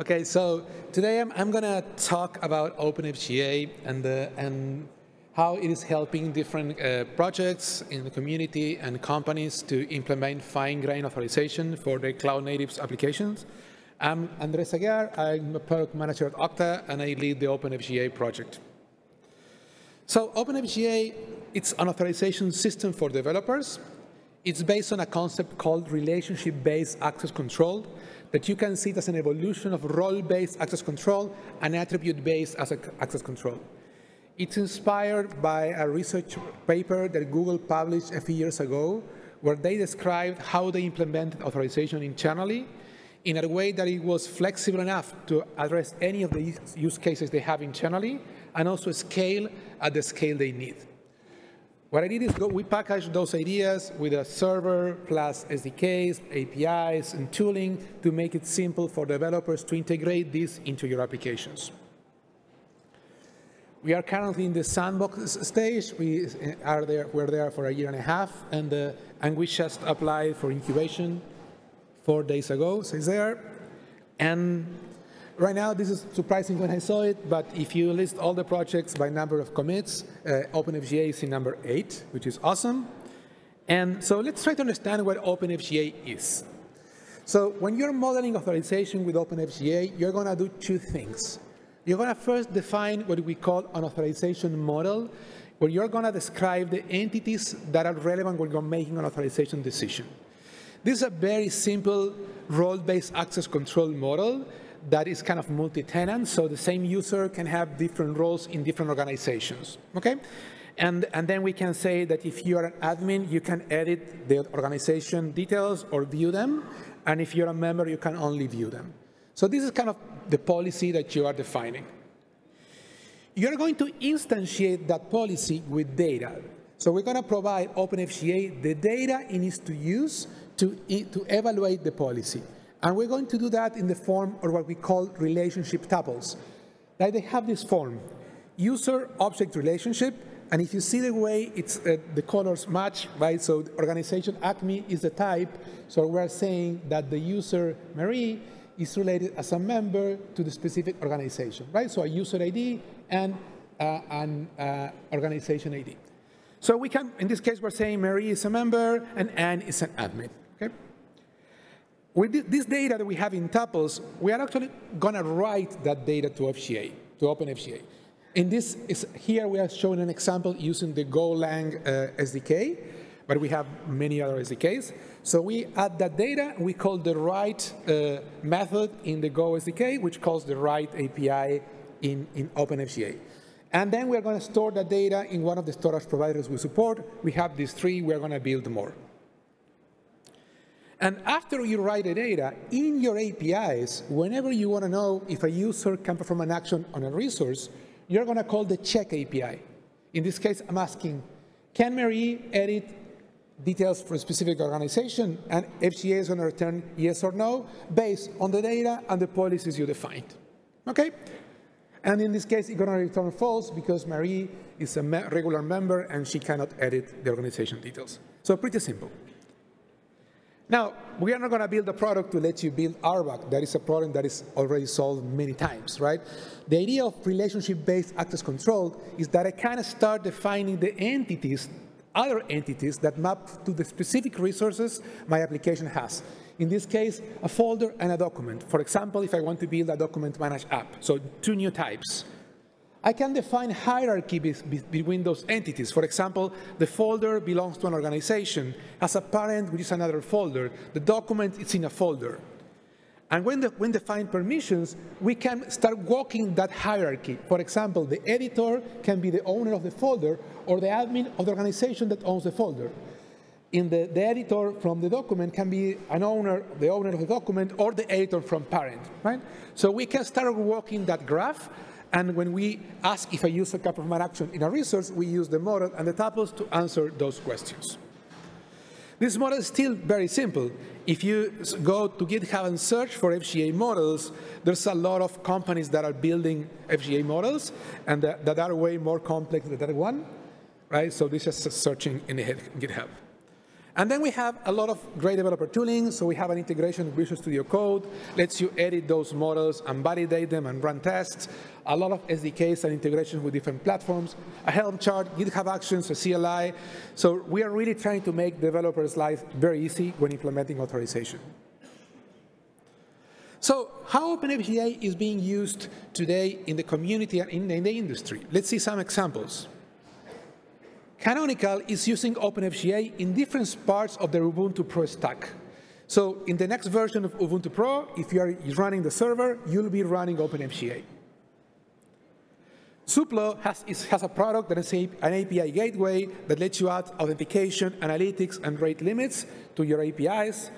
Okay, so today I'm, I'm going to talk about OpenFGA and, uh, and how it is helping different uh, projects in the community and companies to implement fine-grained authorization for their cloud-native applications. I'm Andres Aguiar, I'm a product manager at Okta, and I lead the OpenFGA project. So OpenFGA, it's an authorization system for developers. It's based on a concept called relationship-based access control, that you can see it as an evolution of role-based access control and attribute-based access control. It's inspired by a research paper that Google published a few years ago, where they described how they implemented authorization internally in a way that it was flexible enough to address any of the use cases they have internally and also scale at the scale they need. What I did is go, we packaged those ideas with a server plus SDKs, APIs, and tooling to make it simple for developers to integrate this into your applications. We are currently in the sandbox stage. We are there, we're there for a year and a half, and, uh, and we just applied for incubation four days ago, so it's there. And Right now, this is surprising when I saw it, but if you list all the projects by number of commits, uh, OpenFGA is in number eight, which is awesome. And so let's try to understand what OpenFGA is. So when you're modeling authorization with OpenFGA, you're going to do two things. You're going to first define what we call an authorization model, where you're going to describe the entities that are relevant when you're making an authorization decision. This is a very simple role-based access control model that is kind of multi-tenant, so the same user can have different roles in different organizations, okay? And, and then we can say that if you're an admin, you can edit the organization details or view them, and if you're a member, you can only view them. So this is kind of the policy that you are defining. You're going to instantiate that policy with data. So we're going to provide OpenFGA the data it needs to use to, to evaluate the policy. And we're going to do that in the form of what we call relationship tuples. Like they have this form, user-object relationship, and if you see the way it's uh, the colors match, right? So organization Acme is the type. So we're saying that the user Marie is related as a member to the specific organization, right? So a user ID and uh, an uh, organization ID. So we can, in this case, we're saying Marie is a member and Anne is an admin. Okay. With this data that we have in tuples, we are actually going to write that data to FGA, to OpenFGA. In this, is, here we are showing an example using the Golang uh, SDK, but we have many other SDKs. So we add that data, we call the write uh, method in the Go SDK, which calls the write API in, in OpenFGA. And then we're going to store that data in one of the storage providers we support. We have these three, we're going to build more. And after you write the data, in your APIs, whenever you want to know if a user can perform an action on a resource, you're going to call the check API. In this case, I'm asking, can Marie edit details for a specific organization? And FGA is going to return yes or no based on the data and the policies you defined. Okay? And in this case, it's going to return false because Marie is a regular member and she cannot edit the organization details. So pretty simple. Now, we are not going to build a product to let you build RBAC. That is a problem that is already solved many times, right? The idea of relationship-based access control is that I kind of start defining the entities, other entities that map to the specific resources my application has. In this case, a folder and a document. For example, if I want to build a document managed app, so two new types. I can define hierarchy be be between those entities. For example, the folder belongs to an organization, As a parent, which is another folder. The document is in a folder. And when, the, when permissions, we can start walking that hierarchy. For example, the editor can be the owner of the folder or the admin of the organization that owns the folder. In the, the editor from the document can be an owner, the owner of the document, or the editor from parent, right? So we can start walking that graph and when we ask if I use a perform action in a resource, we use the model and the tuples to answer those questions. This model is still very simple. If you go to GitHub and search for FGA models, there's a lot of companies that are building FGA models and that, that are way more complex than that one, right? So this is searching in GitHub. And then we have a lot of great developer tooling. So we have an integration with Visual Studio Code, lets you edit those models and validate them and run tests. A lot of SDKs and integrations with different platforms. A Helm chart, GitHub Actions, a CLI. So we are really trying to make developers' life very easy when implementing authorization. So how OpenFGA is being used today in the community and in the industry? Let's see some examples. Canonical is using OpenFGA in different parts of the Ubuntu Pro stack. So in the next version of Ubuntu Pro, if you are running the server, you'll be running OpenFGA. Zuplo has, is, has a product that is a, an API gateway that lets you add authentication, analytics, and rate limits to your APIs.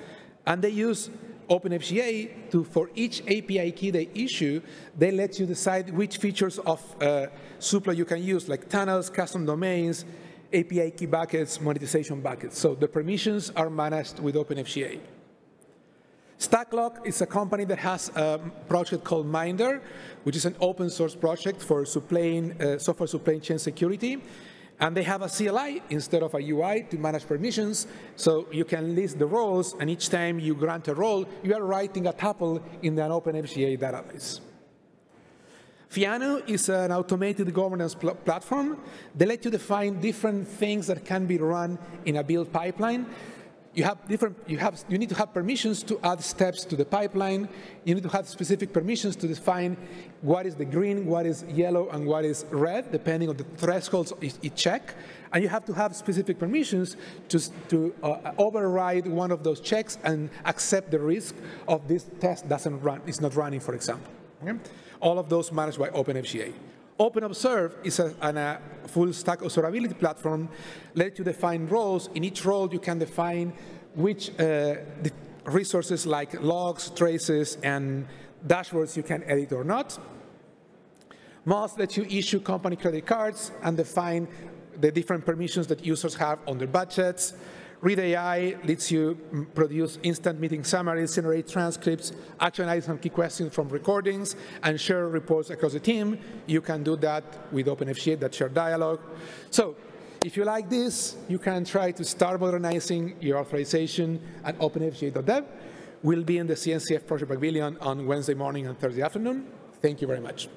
And they use OpenFGA to, for each API key they issue, they let you decide which features of uh, Zuplo you can use, like tunnels, custom domains, API key buckets, monetization buckets. So the permissions are managed with OpenFGA. Stacklok is a company that has a project called Minder, which is an open source project for supplying, uh, software supply chain security. And they have a CLI instead of a UI to manage permissions. So you can list the roles, and each time you grant a role, you are writing a tuple in an OpenFGA database. Fianu is an automated governance pl platform. They let you define different things that can be run in a build pipeline. You have different, you have, you need to have permissions to add steps to the pipeline. You need to have specific permissions to define what is the green, what is yellow, and what is red, depending on the thresholds each check. And you have to have specific permissions to, to uh, override one of those checks and accept the risk of this test doesn't run, is not running, for example. Okay? All of those managed by OpenFGA. OpenObserve is a, a full stack observability platform, let you define roles. In each role, you can define which uh, resources like logs, traces, and dashboards you can edit or not. Moss lets you issue company credit cards and define the different permissions that users have on their budgets. Read AI lets you produce instant meeting summaries, generate transcripts, actionize some key questions from recordings, and share reports across the team. You can do that with OpenFGA, that shared dialogue. So if you like this, you can try to start modernizing your authorization at openfga.dev. We'll be in the CNCF Project Pavilion on Wednesday morning and Thursday afternoon. Thank you very much.